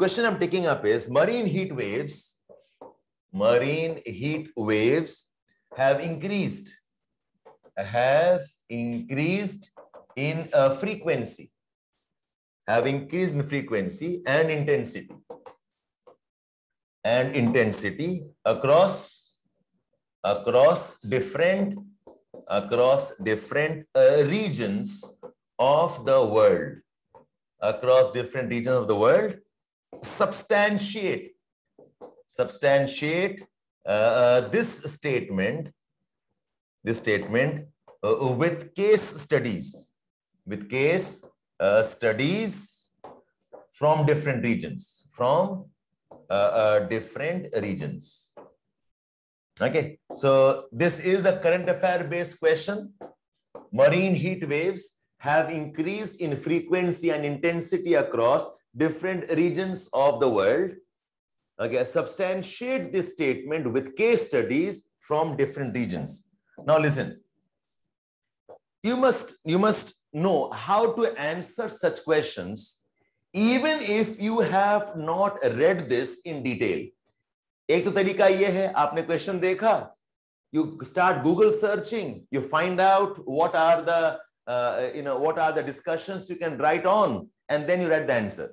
question I'm taking up is marine heat waves, marine heat waves have increased, have increased in frequency, have increased in frequency and intensity, and intensity across, across different, across different uh, regions of the world, across different regions of the world, substantiate, substantiate uh, uh, this statement, this statement uh, with case studies, with case uh, studies from different regions, from uh, uh, different regions. Okay, so this is a current affair based question. Marine heat waves have increased in frequency and intensity across different regions of the world. Okay, substantiate this statement with case studies from different regions. Now listen, you must, you must know how to answer such questions even if you have not read this in detail. एक तो तरीका ये है आपने question देखा you start google searching you find out what are the uh, you know what are the discussions you can write on and then you write the answer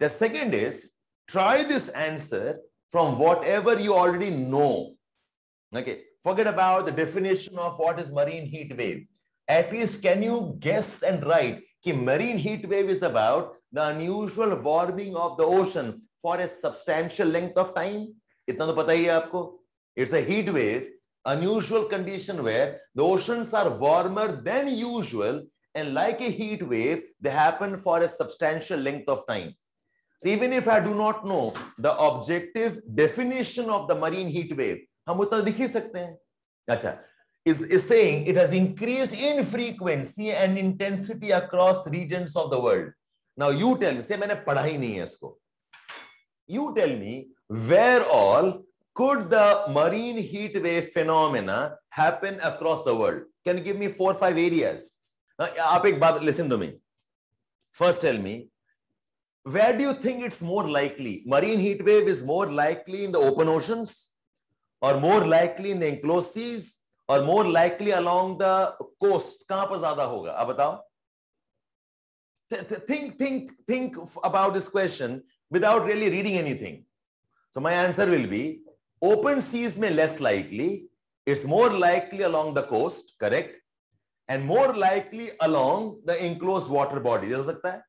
the second is try this answer from whatever you already know okay forget about the definition of what is marine heat wave at least can you guess and write कि marine heat wave is about the unusual warming of the ocean for a substantial length of time इतना तो पता ही है आपको it's a heat wave unusual condition where the oceans are warmer than usual and like a heat wave they happen for a substantial length of time so even if i do not know the objective definition of the marine heat wave हम उतना लिख ही सकते हैं अच्छा is, is saying it has increased in frequency and intensity across regions of the world now you tell me say मैंने पढ़ा ही नहीं है इसको you tell me where all could the marine heat wave phenomena happen across the world? Can you give me four or five areas? Now, आप एक बात listen to me. First, tell me where do you think it's more likely? Marine heat wave is more likely in the open oceans, or more likely in the enclosed seas, or more likely along the coasts? कहां पर ज्यादा होगा? आप बताओ. Think, think, think about this question without really reading anything. So my answer will be open seas may less likely. It's more likely along the coast, correct? And more likely along the enclosed water bodies. हो सकता है?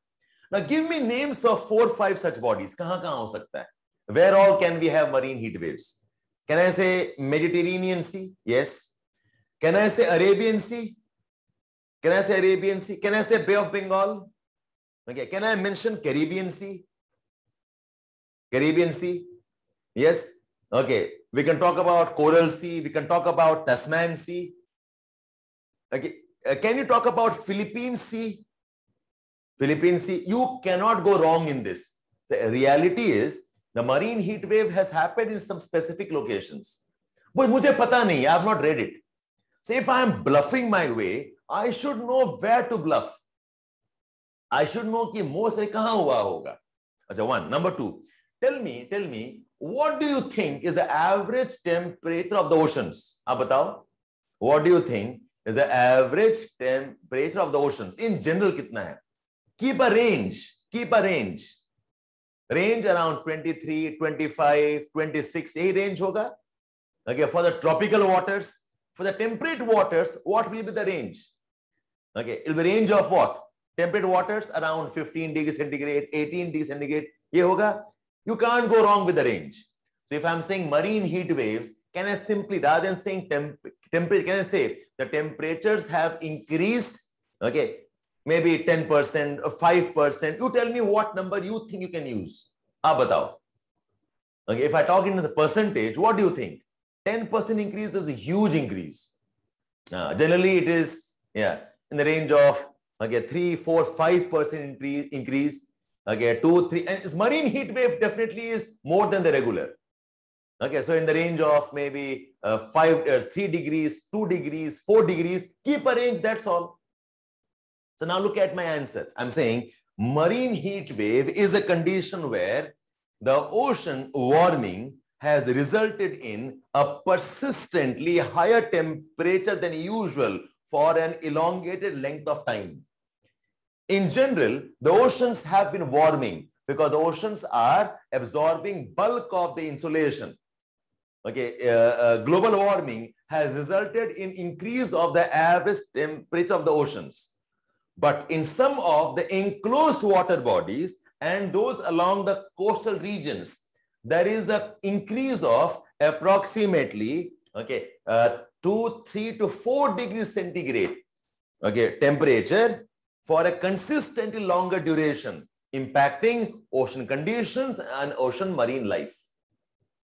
Now give me names of four, five such bodies. कहाँ कहाँ हो सकता है? Where all can we have marine heat waves? Can I say Mediterranean Sea? Yes. Can I say Arabian Sea? Can I say Arabian Sea? Can I say Bay of Bengal? Okay. Can I mention Caribbean Sea? Caribbean Sea? Yes. Okay, we can talk about Coral Sea, we can talk about Tasman Sea. Okay, uh, can you talk about Philippine Sea? Philippine Sea, you cannot go wrong in this. The reality is the marine heat wave has happened in some specific locations. But mujhe pata nahi, I have not read it. So if I am bluffing my way, I should know where to bluff. I should know ki most kahan hua hoga. Acha, one. Number two, tell me, tell me, what do you think is the average temperature of the oceans? आप बताओ. What do you think is the average temperature of the oceans? In general, कितना है? Keep a range. Keep a range. Range around 23, 25, 26. यही range होगा. Okay, for the tropical waters, for the temperate waters, what will be the range? Okay, it will be range of what? Temperate waters around 15 degrees centigrade, 18 degrees centigrade. ये होगा. you can't go wrong with the range. So if I'm saying marine heat waves, can I simply, rather than saying temp temperature, can I say the temperatures have increased? Okay, maybe 10% or 5%. You tell me what number you think you can use. Ah, batao. Okay, if I talk into the percentage, what do you think? 10% increase is a huge increase. Uh, generally, it is yeah in the range of okay three, four, five percent increase. Increase okay two, three, and marine heat wave definitely is more than the regular. Okay, so in the range of maybe uh, five, uh, three degrees, two degrees, four degrees, keep a range. That's all. So now look at my answer. I'm saying marine heat wave is a condition where the ocean warming has resulted in a persistently higher temperature than usual for an elongated length of time. In general, the oceans have been warming because the oceans are absorbing bulk of the insolation. Okay, uh, uh, global warming has resulted in increase of the average temperature of the oceans. But in some of the enclosed water bodies and those along the coastal regions, there is an increase of approximately okay, uh, 2, 3 to 4 degrees centigrade okay, temperature for a consistently longer duration, impacting ocean conditions and ocean marine life.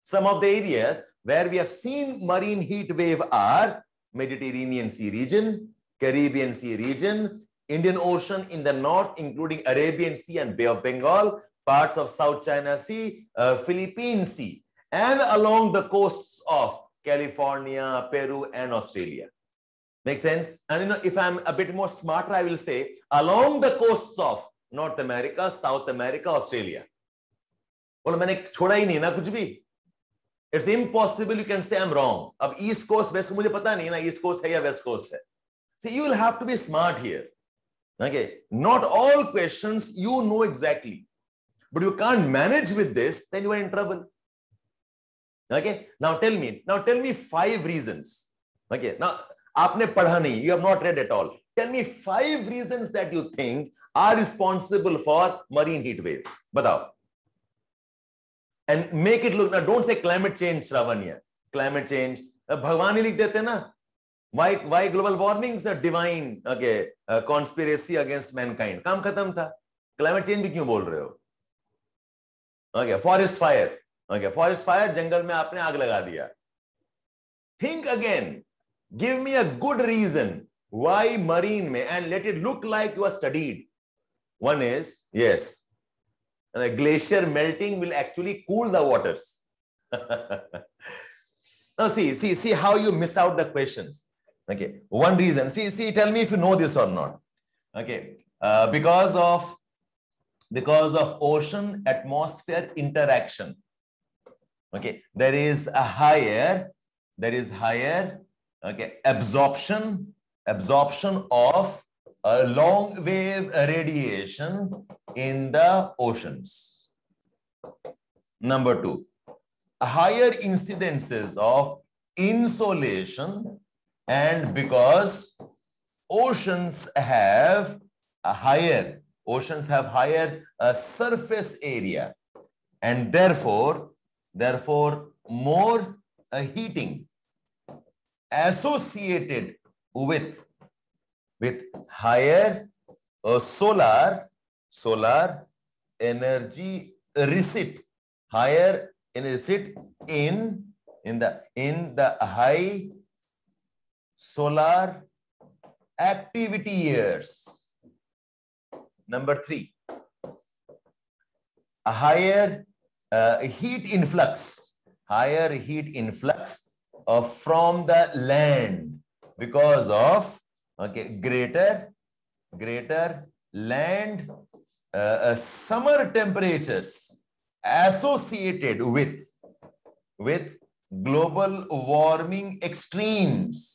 Some of the areas where we have seen marine heat wave are Mediterranean Sea region, Caribbean Sea region, Indian Ocean in the north, including Arabian Sea and Bay of Bengal, parts of South China Sea, uh, Philippine Sea, and along the coasts of California, Peru, and Australia Make sense? And you know, if I'm a bit more smarter, I will say along the coasts of North America, South America, Australia. बोलो मैंने छोड़ा ही नहीं ना कुछ भी it's impossible you can say I am wrong अब east coast waste मुझे पता नहीं ना ईस्ट कोस्ट है या वेस्ट कोस्ट है so you will have to be smart here okay not all questions you know exactly but you can't manage with this then you are in trouble okay now tell me now tell me five reasons okay now आपने पढ़ा नहीं you have not read at all tell me five reason that you think are responsible for marine heat wave बताओ. And make it look ना don't say climate change Shravan climate change भगवान ही लिख देते ना. Why why global warming divine okay conspiracy against mankind काम खत्म था. क्लाइमेट चेंज भी क्यों बोल रहे हो? Okay forest fire okay forest fire जंगल में आपने आग लगा दिया. Think again give me a good reason why marine may and let it look like you are studied one is yes and the glacier melting will actually cool the waters. now see, see, see how you miss out the questions. Okay, one reason. See, see, tell me if you know this or not. Okay, uh, because of because of ocean atmosphere interaction. Okay, there is a higher, there is higher, okay, absorption, absorption of a long wave radiation in the oceans. Number two, higher incidences of insolation and because oceans have a higher oceans have higher uh, surface area and therefore therefore more uh, heating associated with with higher solar solar energy receipt higher energy receipt in in the in the high solar activity years. Number 3 a higher uh, heat influx higher heat influx uh, from the land because of okay greater greater land uh, uh, summer temperatures associated with with global warming extremes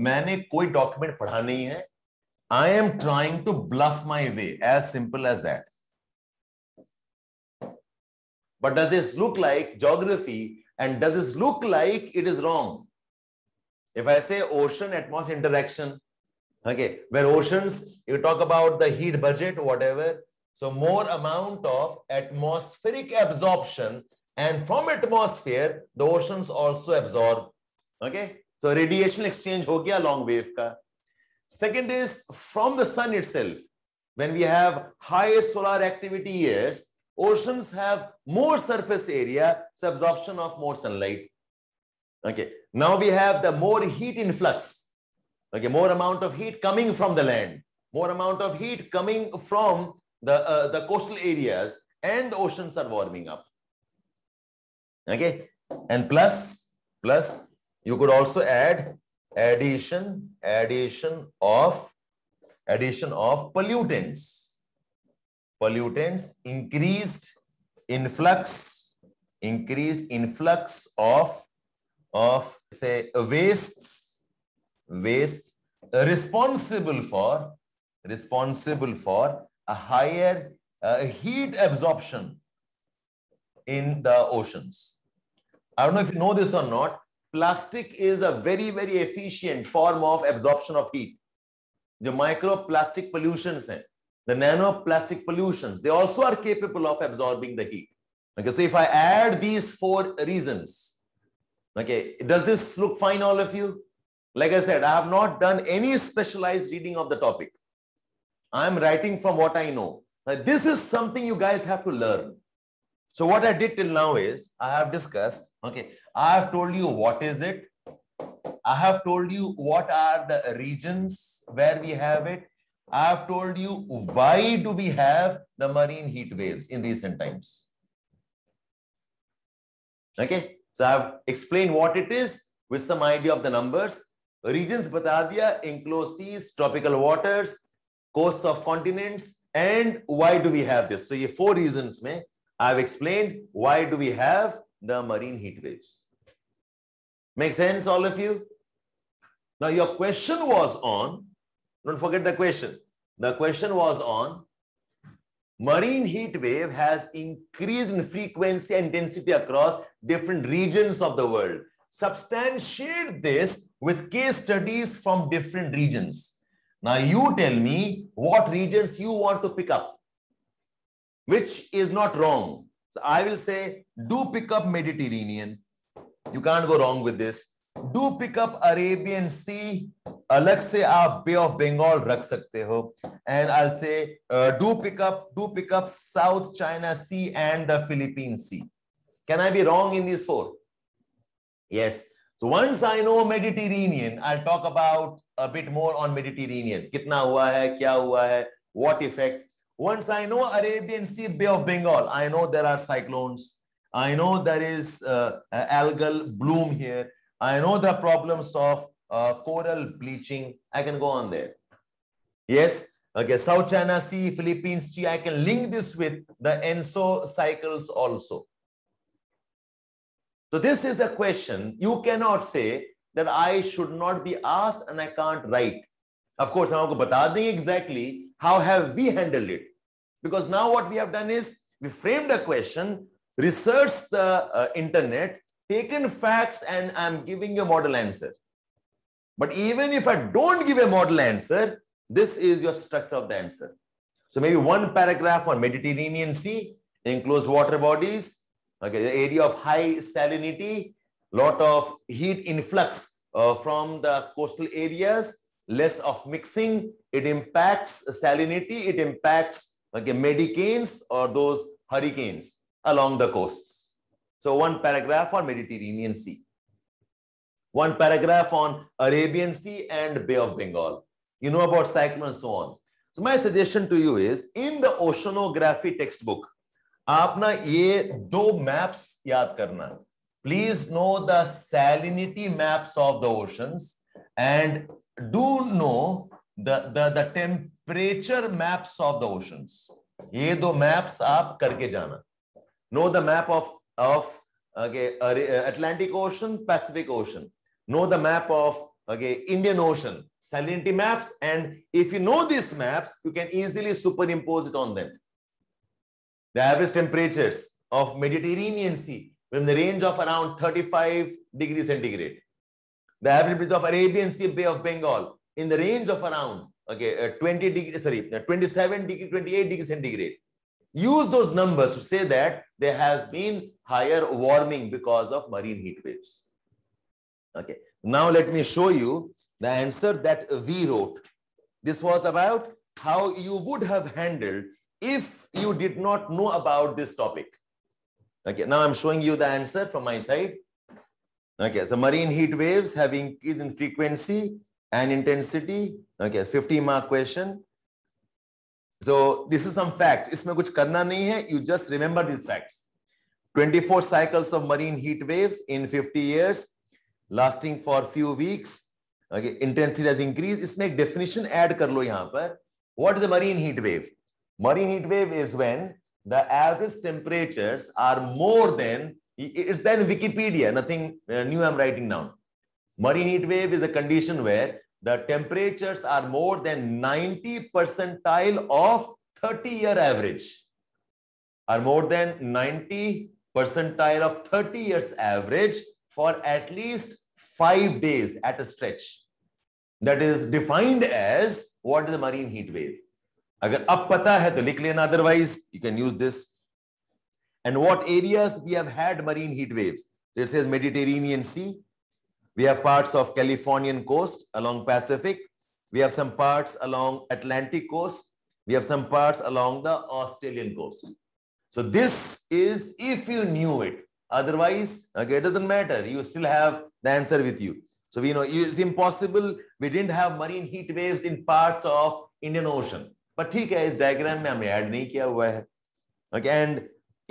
मैंने कोई document पढ़ा नहीं है I am trying to bluff my way as simple as that but does this look like geography and does this look like it is wrong if I say ocean atmosphere interaction, okay, where oceans, you talk about the heat budget, whatever. So more amount of atmospheric absorption and from atmosphere, the oceans also absorb. Okay. So radiation exchange ho gaya long wave ka. Second is from the sun itself. When we have high solar activity years, oceans have more surface area, so absorption of more sunlight. Okay. Now we have the more heat influx. Okay. More amount of heat coming from the land. More amount of heat coming from the, uh, the coastal areas and the oceans are warming up. Okay. And plus, plus you could also add addition, addition of, addition of pollutants. Pollutants, increased influx, increased influx of, of say wastes, wastes responsible for, responsible for a higher uh, heat absorption in the oceans. I don't know if you know this or not. Plastic is a very, very efficient form of absorption of heat. The microplastic pollutions हैं, the nanoplastic pollutions, they also are capable of absorbing the heat. Okay, so if I add these four reasons, okay, does this look fine, all of you? Like I said, I have not done any specialized reading of the topic. I'm writing from what I know. Now, this is something you guys have to learn. So what I did till now is I have discussed, okay, I have told you what is it. I have told you what are the regions where we have it. I have told you why do we have the marine heat waves in recent times. Okay, so I have explained what it is with some idea of the numbers. Regions bata diya, enclosed seas, tropical waters, coasts of continents, and why do we have this? So ये four reasons में I've explained why do we have the marine heat waves. Make sense, all of you? Now your question was on, don't forget the question. The question was on marine heat wave has increased in frequency and intensity across different regions of the world. Substantiate this with case studies from different regions. Now you tell me what regions you want to pick up, which is not wrong. So I will say, do pick up Mediterranean. You can't go wrong with this Do pick up Arabian Sea. अलग से आप Bay of Bengal रख सकते हो. And I'll say, uh, do pick up, do pick up South China Sea and the Philippine Sea. Can I be wrong in these four? Yes. So once I know Mediterranean, I'll talk about a bit more on Mediterranean. Kitna hua hai, kya hua hai, what effect. Once I know Arabian Sea, Bay of Bengal, I know there are cyclones. I know there is uh, algal bloom here. I know the problems of uh, coral bleaching. I can go on there. Yes. Okay. South China Sea, Philippines Sea. I can link this with the ENSO cycles also. So this is a question you cannot say that I should not be asked and I can't write. Of course, I'm going to exactly how have we handled it. Because now what we have done is we framed a question, researched the uh, internet, taken facts and I'm giving you a model answer. But even if I don't give a model answer, this is your structure of the answer. So maybe one paragraph on Mediterranean Sea, enclosed water bodies, Okay, the area of high salinity, lot of heat influx uh, from the coastal areas, less of mixing. It impacts salinity. It impacts okay, medicanes or those hurricanes along the coasts. So one paragraph on Mediterranean Sea. One paragraph on Arabian Sea and Bay of Bengal. You know about cyclone and so on. So my suggestion to you is in the oceanography textbook, आप ना ये दो maps याद करना please know the salinity maps of the oceans and do know the temperature maps of the oceans ये दो maps आप करके जाना know the map of of okay, uh, uh, Atlantic Ocean, Pacific Ocean. Know the map of okay, Indian Ocean, salinity maps. And if you know these maps, you can easily superimpose it on them. The average temperatures of Mediterranean Sea from the range of around 35 degrees centigrade. The average of Arabian Sea, Bay of Bengal in the range of around okay, uh, 20 degrees, sorry, uh, 27 degree, 28 degrees centigrade. Use those numbers to say that there has been higher warming because of marine heat waves. Okay. Now let me show you the answer that we wrote. This was about how you would have handled if you did not know about this topic. Okay, now I'm showing you the answer from my side. Okay, so marine heat waves have increased in frequency and intensity. Okay, 50 mark question. So this is some fact. इसमें कुछ करना नहीं है. You just remember these facts. 24 cycles of marine heat waves in 50 years, lasting for few weeks. Okay, intensity has increased. इसमें एक definition add कर लो यहाँ पर. What is a marine heat wave? Marine heat wave is when the average temperatures are more than, it's then Wikipedia, nothing uh, new I'm writing down. Marine heat wave is a condition where the temperatures are more than 90 percentile of 30 year average are more than 90 percentile of 30 years average for at least five days at a stretch. That is defined as what is the marine heat wave. अगर अब पता है तो लिख लेना otherwise you can use this and what areas we have had marine heat waves so it says mediterranean sea we have parts of californian coast along pacific we have some parts along atlantic coast we have some parts along the australian coast so this is if you knew it otherwise okay it doesn't matter you still have the answer with you so we know it's impossible we didn't have marine heat waves in parts of indian ocean पर ठीक है इस diagram में हमने add नहीं किया हुआ है ओके एंड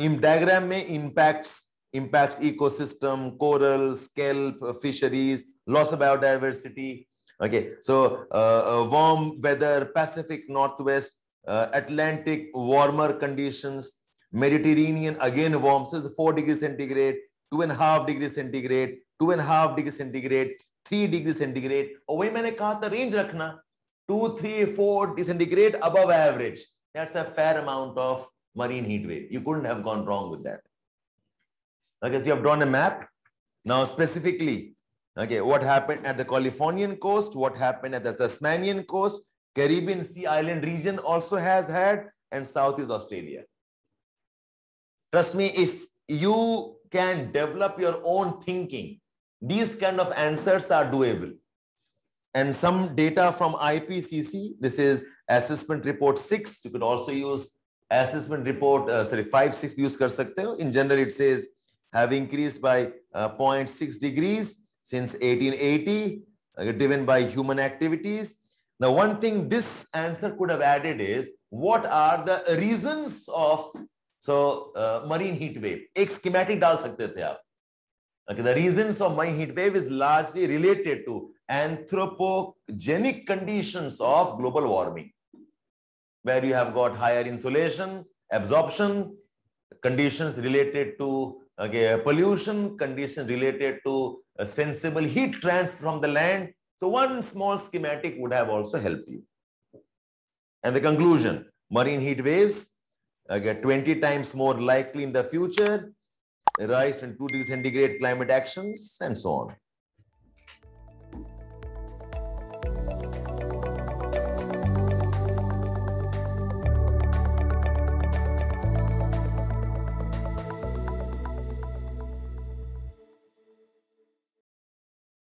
इन डायग्राम में impacts impacts ecosystem coral scalp fisheries loss of biodiversity okay so uh, uh, warm weather pacific northwest uh, atlantic warmer conditions mediterranean again warm so 4 degrees centigrade two and a half degrees centigrade two and a half degrees centigrade three degrees centigrade और वही मैंने कहा था range रखना two, three, four centigrade above average. That's a fair amount of marine heat wave. You couldn't have gone wrong with that. Okay, so you have drawn a map. Now, specifically, okay, what happened at the Californian coast, what happened at the Tasmanian coast, Caribbean Sea Island region also has had, and South is Australia. Trust me, if you can develop your own thinking, these kind of answers are doable and some data from IPCC. This is assessment report six. You could also use assessment report, uh, sorry, five, six use kar sakte ho. In general, it says have increased by uh, 0.6 degrees since 1880, uh, driven by human activities. The one thing this answer could have added is, what are the reasons of, so uh, marine heat wave? Ek schematic dal sakte the aap. Okay, the reasons of marine heat wave is largely related to anthropogenic conditions of global warming, where you have got higher insolation, absorption, conditions related to okay, pollution, condition related to a sensible heat transfer from the land. So one small schematic would have also helped you. And the conclusion, marine heat waves get 20 times more likely in the future, rise to 2 degrees centigrade climate actions, and so on.